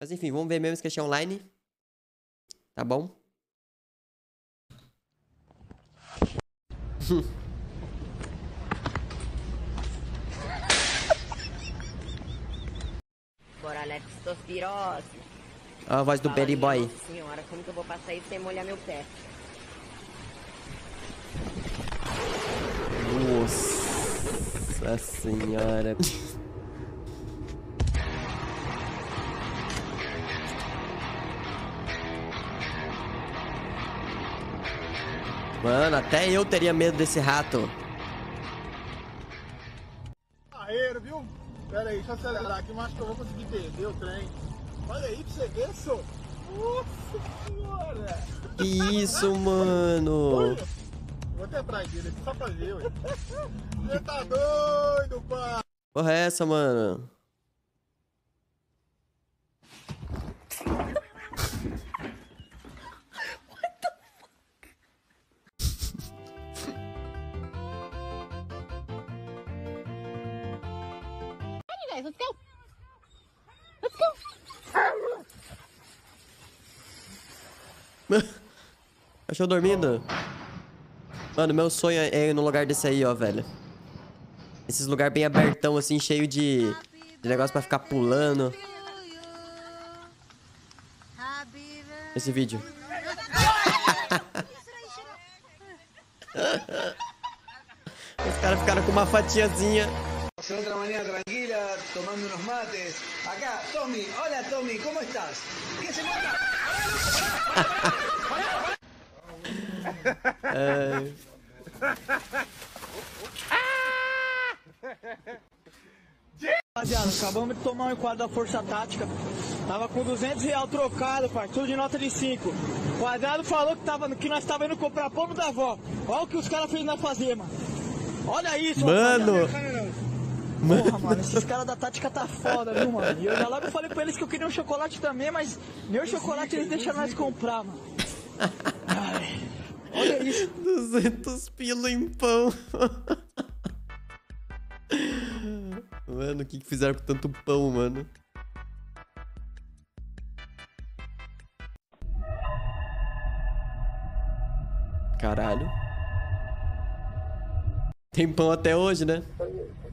Mas enfim, vamos ver mesmo se questão online. Tá bom? Bora, leptospirose. Ó a voz do Betty Boy. Nossa senhora, como que eu vou passar isso sem molhar meu pé? Nossa senhora. Mano, até eu teria medo desse rato. Aero, viu? Pera aí, deixa eu acelerar aqui, mas acho que eu vou conseguir perder o trem. Olha aí pra você ver, só. Nossa senhora! Que isso, mano? Olha, Vou até dele aqui só pra ver, ué. Você tá doido, pai? Porra é essa, mano? Achou dormindo? Mano, meu sonho é ir num lugar desse aí, ó, velho. Esses lugares bem abertão, assim, cheio de, de negócio pra ficar pulando. Esse vídeo. Os caras ficaram com uma fatiazinha. De otra manera tranquila, tomando unos mates. Acá, Tommy. Hola, Tommy, ¿cómo estás? ¿Qué se cuenta? Rapaziada, acabamos de tomar um enquadro da Força Tática. Tava com 200 real trocado, pai. Tudo de nota de 5. O quadrado falou que, tava, que nós tava indo comprar pão da avó. Olha o que os caras fez nós fazer, mano. Olha isso, Mano. rapaziada. Porra, mano, esses caras da tática tá foda, viu, mano? E eu já logo falei pra eles que eu queria um chocolate também, mas o chocolate eles deixaram nós comprar, mano. Ai, olha isso. 200 pila em pão. Mano, o que, que fizeram com tanto pão, mano? Caralho. Tem pão até hoje, né?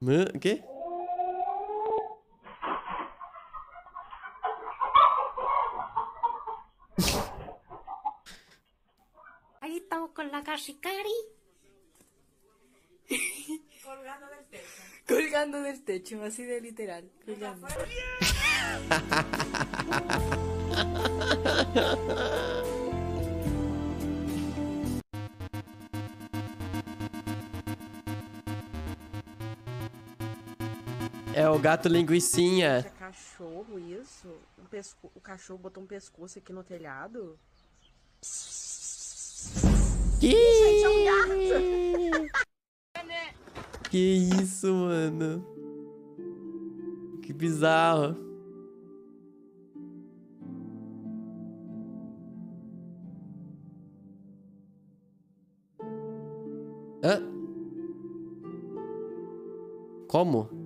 O quê? Ahí estamos con la Kashikari. Colgando del techo, así de literal. Colgando. É o gato linguicinha. É cachorro isso? Um pesco... O cachorro botou um pescoço aqui no telhado? Que... que isso, mano? Que bizarro. Hã? Como?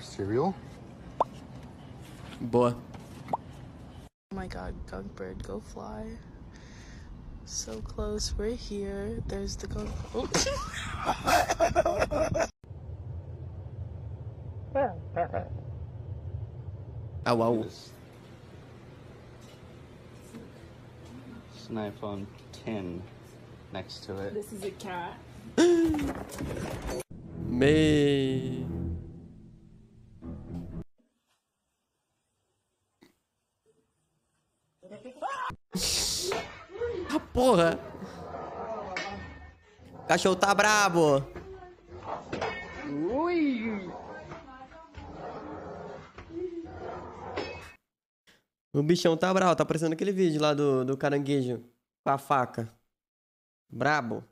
Cereal? Boy. Oh my god, gunk bird, go fly. So close, we're here. There's the gunk. Oh. Au, au. It's an iPhone 10 next to it. This is a cat. Me. Porra! O cachorro tá brabo! Ui! O bichão tá bravo, tá parecendo aquele vídeo lá do, do caranguejo com a faca. Brabo.